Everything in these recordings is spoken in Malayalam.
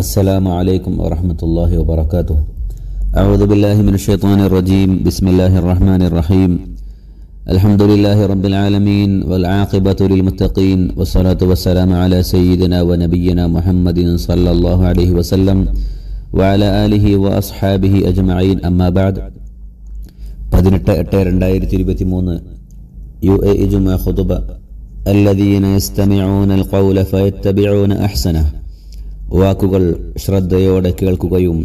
السلام عليكم ورحمة الله وبركاته أعوذ بالله من الشيطان الرجيم بسم الله الرحمن الرحيم الحمد لله رب العالمين والعاقبة للمتقين والصلاة والسلام على سيدنا ونبينا محمد صلى الله عليه وسلم وعلى آله وأصحابه أجمعين أما بعد പതിനെട്ട് എട്ട് രണ്ടായിരത്തി ഇരുപത്തി മൂന്ന് യു എ ഇജുമ ഖുതുബ الذين يستمعون القول فيتبعون أحسنه വാക്കുകൾ ശ്രദ്ധയോടെ കേൾക്കുകയും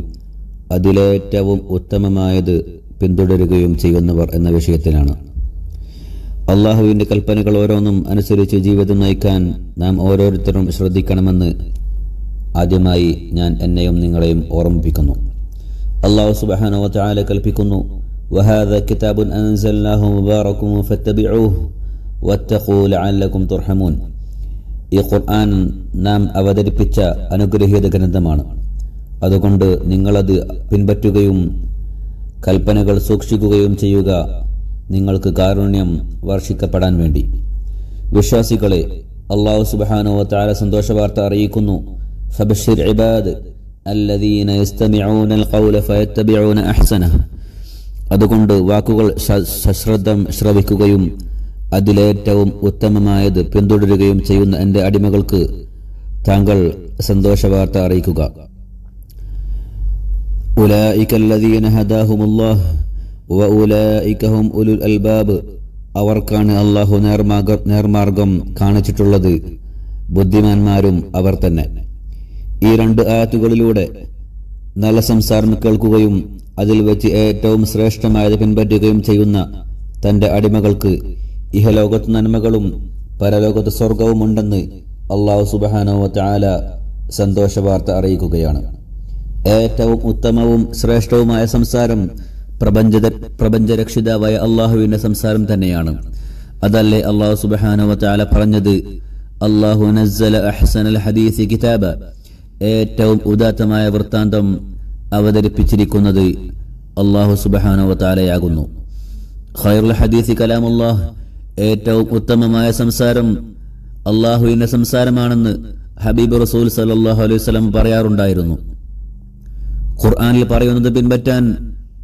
അതിലേറ്റവും ഉത്തമമായത് പിന്തുടരുകയും ചെയ്യുന്നവർ എന്ന വിഷയത്തിലാണ് അള്ളാഹുവിൻ്റെ കൽപ്പനകൾ ഓരോന്നും അനുസരിച്ച് ജീവിതം നയിക്കാൻ നാം ഓരോരുത്തരും ശ്രദ്ധിക്കണമെന്ന് ആദ്യമായി ഞാൻ എന്നെയും നിങ്ങളെയും ഓർമ്മിപ്പിക്കുന്നു അള്ളാഹു സുബാനോ ചാല കൽപ്പിക്കുന്നു وهذا كتاب أنزلناه مبارك فاتبعوه واتقوا لعلكم ترحمون ഈ ഖുർആൻ നാം അവതരിപ്പിച്ച അനുഗ്രഹീത ഗ്രന്ഥമാണ്. അതുകൊണ്ട് നിങ്ങളത് പിൻപറ്റുകയും കൽപ്പനകൾ സൂക്ഷിക്കുകയും ചെയ്യുക നിങ്ങൾക്ക് കാരുണ്യം വർഷിക്കപ്പെടാൻ വേണ്ടി. വിശ്വാസികളെ അള്ളാഹു സുബാനോ താര സന്തോഷ വാർത്ത അറിയിക്കുന്നു ഖൗല അതുകൊണ്ട് വാക്കുകൾ സശ്രദ്ധം ശ്രവിക്കുകയും അതിലേറ്റവും ഉത്തമമായത് പിന്തുടരുകയും ചെയ്യുന്ന എന്റെ അടിമകൾക്ക് താങ്കൾ സന്തോഷവാർത്ത അറിയിക്കുക. അവർക്കാണ് അള്ളാഹു നേർമാർഗം കാണിച്ചിട്ടുള്ളത്. ബുദ്ധിമാന്മാരും അവർ തന്നെ. ഈ രണ്ട് ആയത്തുകളിലൂടെ നല്ല സംസാരം കേൾക്കുകയും അതിൽ വെച്ച് ഏറ്റവും ശ്രേഷ്ഠമായത് പിൻപറ്റുകയും ചെയ്യുന്ന തന്റെ അടിമകൾക്ക് ഇഹലോകത്ത് നന്മകളും പരലോകത്ത് സ്വർഗവും ഉണ്ടെന്ന് അള്ളാഹു സുബഹാനോ ചാല സന്തോഷവാർത്ത അറിയിക്കുകയാണ്. ഏറ്റവും ഉത്തമവും ശ്രേഷ്ഠവുമായ സംസാരം പ്രപഞ്ച പ്രപഞ്ചരക്ഷിതാവായ അള്ളാഹുവിന്റെ സംസാരം തന്നെയാണ്. അതല്ലേ അള്ളാഹു സുബഹാനോ ചാല പറഞ്ഞത്? അള്ളാഹു അഹ്സനൽ ഹദീസ് കിതാബ. ഏറ്റവും ഉദാത്തമായ വൃത്താന്തം അവതരിപ്പിച്ചിരിക്കുന്നത് അള്ളാഹു സുബാനോ താലയാകുന്നു ഖൈറുൽ ഏറ്റവും ഉത്തമമായ സംസാരം അള്ളാഹുവിന്റെ സംസാരമാണെന്ന് ഹബീബ് റസൂൽ സലാഹു അലൈഹി പറയാറുണ്ടായിരുന്നു. ഖുർആാനിൽ പറയുന്നത് പിൻപറ്റാൻ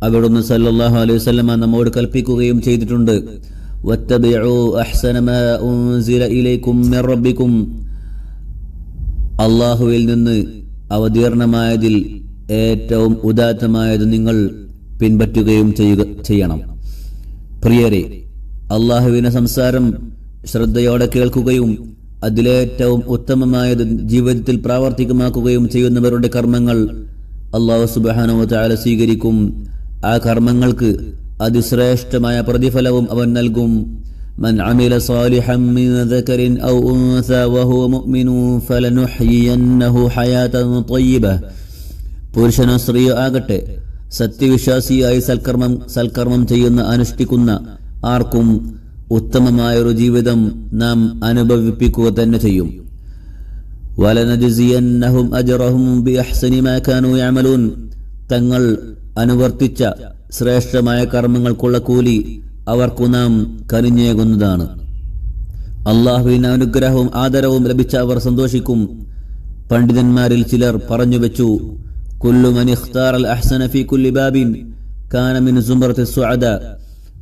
അവിടുന്ന് സല്ലാഹു അലൈഹി സ്വലമ നമ്മോട് കൽപ്പിക്കുകയും ചെയ്തിട്ടുണ്ട്. അള്ളാഹുവിൽ നിന്ന് അവതീർണമായതിൽ ഏറ്റവും ഉദാത്തമായത് നിങ്ങൾ പിൻപറ്റുകയും ചെയ്യുക ചെയ്യണം. പ്രിയരെ അള്ളാഹുവിന്റെ സംസാരം ശ്രദ്ധയോടെ കേൾക്കുകയും അതിലേറ്റവും ഉത്തമമായത് ജീവിതത്തിൽ പ്രാവർത്തികമാക്കുകയും ചെയ്യുന്നവരുടെ കർമ്മങ്ങൾ അള്ളാഹു സുബാനോ താല സ്വീകരിക്കും ആ കർമ്മങ്ങൾക്ക് അതിശ്രേഷ്ഠമായ പ്രതിഫലവും അവൻ നൽകും من عمل صالحا من ذكر أو أنثى وهو مؤمن فلنحيينه حياة طيبة പുരുഷനോ സ്ത്രീയോ ആകട്ടെ സത്യവിശ്വാസിയായി സൽക്കർമ്മം സൽക്കർമ്മം ചെയ്യുന്ന അനുഷ്ഠിക്കുന്ന ആർക്കും ഉത്തമമായൊരു ജീവിതം നാം അനുഭവിപ്പിക്കുക തന്നെ ചെയ്യും. വലനജിസിയന്നഹും തങ്ങൾ അനുവർത്തിച്ച ശ്രേഷ്ഠമായ കർമ്മങ്ങൾക്കുള്ള കൂലി അവർക്കു നാം കനിഞ്ഞേകുന്നതാണ്. അള്ളാഹുവിന് അനുഗ്രഹവും ആദരവും ലഭിച്ച അവർ സന്തോഷിക്കും. പണ്ഡിതന്മാരിൽ ചിലർ പറഞ്ഞു വെച്ചു കുല്ലു അൽ അഹ്സന ഫീ കുല്ലി ബാബിൻ കാന മിൻ സുംറത്തി സുഅദ.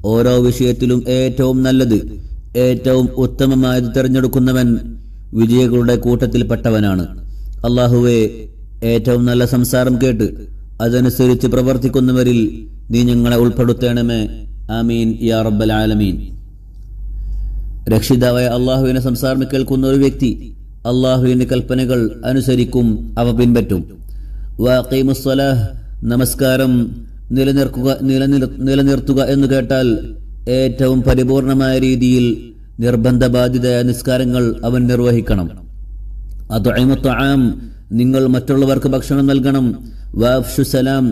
ഓരോ വിഷയത്തിലും ഏറ്റവും നല്ലത് ഏറ്റവും ഉത്തമമായത് തിരഞ്ഞെടുക്കുന്നവൻ വിജയികളുടെ കൂട്ടത്തിൽപ്പെട്ടവനാണ്. അള്ളാഹുവെ ഏറ്റവും നല്ല സംസാരം കേട്ട് അതനുസരിച്ച് പ്രവർത്തിക്കുന്നവരിൽ നീ ഞങ്ങളെ ഉൾപ്പെടുത്തേണമേ. ആമീൻ യാ റബ്ബൽ ആലമീൻ. രക്ഷിതാവായ അള്ളാഹുവിനെ സംസാരം കേൾക്കുന്ന ഒരു വ്യക്തി അള്ളാഹുവിന്റെ കൽപ്പനകൾ അനുസരിക്കും അവ പിൻപറ്റും. നമസ്കാരം. നിലനിർക്കുക നിലനിർത്തുക എന്ന് കേട്ടാൽ ഏറ്റവും പരിപൂർണമായ രീതിയിൽ നിർബന്ധ ബാധിതയായ നിസ്കാരങ്ങൾ അവൻ നിർവഹിക്കണം. അതും നിങ്ങൾ മറ്റുള്ളവർക്ക് ഭക്ഷണം നൽകണം. വാഫ്ഷു സലാം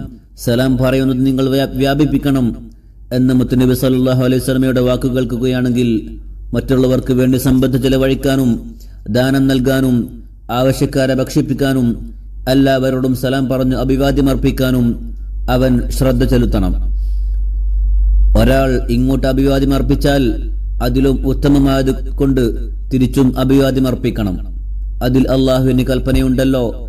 സലാം പറയുന്നത് നിങ്ങൾ വ്യാപിപ്പിക്കണം എന്ന മുത്തുനബി സല്ലാഹു അലൈഹി സ്വലമയുടെ വാക്കുകൾ കേൾക്കുകയാണെങ്കിൽ മറ്റുള്ളവർക്ക് വേണ്ടി സമ്പത്ത് ചെലവഴിക്കാനും ദാനം നൽകാനും ആവശ്യക്കാരെ ഭക്ഷിപ്പിക്കാനും എല്ലാവരോടും സലാം പറഞ്ഞു അഭിവാദ്യമർപ്പിക്കാനും അവൻ ശ്രദ്ധ ചെലുത്തണം. ഒരാൾ ഇങ്ങോട്ട് അഭിവാദ്യം അർപ്പിച്ചാൽ അതിലും ഉത്തമമായത് കൊണ്ട് തിരിച്ചും അഭിവാദ്യം അർപ്പിക്കണം. അതിൽ അള്ളാഹുവിന് കൽപ്പനയുണ്ടല്ലോ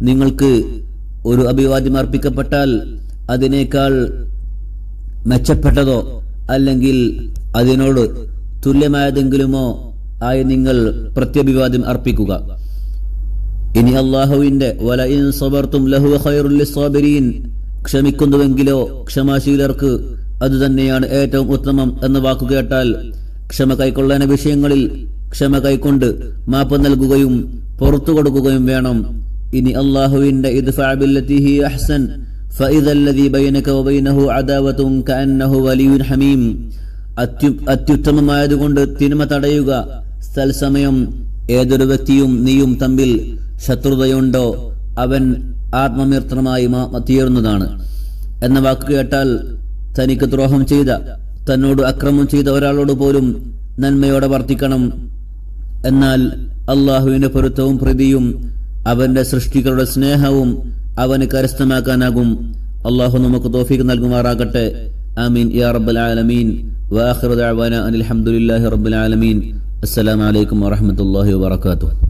നിങ്ങൾക്ക് ഒരു അഭിവാദ്യം അർപ്പിക്കപ്പെട്ടാൽ അതിനേക്കാൾ മെച്ചപ്പെട്ടതോ അല്ലെങ്കിൽ അതിനോട് തുല്യമായതെങ്കിലുമോ ആയി നിങ്ങൾ പ്രത്യഭിവാദ്യം അർപ്പിക്കുക. ഇനി അള്ളാഹുവിന്റെ വല ഇൻ സബർത്തും ലഹു ഖൈറുലിസ്വാബിരീൻ ക്ഷമിക്കുന്നുവെങ്കിലോ ക്ഷമാശീലർക്ക് അത് തന്നെയാണ് ഏറ്റവും ഉത്തമം എന്ന വാക്കു കേട്ടാൽ ക്ഷമ കൈക്കൊള്ളാന വിഷയങ്ങളിൽ ക്ഷമ കൈക്കൊണ്ട് മാപ്പ് നൽകുകയും പുറത്തു കൊടുക്കുകയും വേണം. ഇനി അള്ളാഹുവിന്റെ ഇത് അഹ്സൻ അത്യുത്തമമായതുകൊണ്ട് തിന്മ തടയുക സൽസമയം ഏതൊരു വ്യക്തിയും നീയും തമ്മിൽ ശത്രുതയുണ്ടോ? അവൻ ആത്മമിത്രമായി തീർന്നതാണ് എന്ന വാക്ക് കേട്ടാൽ തനിക്ക് ദ്രോഹം ചെയ്ത തന്നോട് അക്രമം ചെയ്ത ഒരാളോട് പോലും നന്മയോടെ വർത്തിക്കണം. എന്നാൽ അള്ളാഹുവിന്റെ പൊരുത്തവും പ്രീതിയും അവന്റെ സൃഷ്ടികളുടെ സ്നേഹവും അവന് കരസ്ഥമാക്കാനാകും. അള്ളാഹു നമുക്ക് തോഫീക്ക് നൽകുമാറാകട്ടെ. ആമീൻ. യാ റബ്ബൽ ആലമീൻ. വാഖിറു ദഅവാന അനിൽ റബ്ബിൽ ആലമീൻ. അസ്സലാമു അലൈക്കും വറഹ്മത്തുള്ളാഹി വബറകാതുഹു.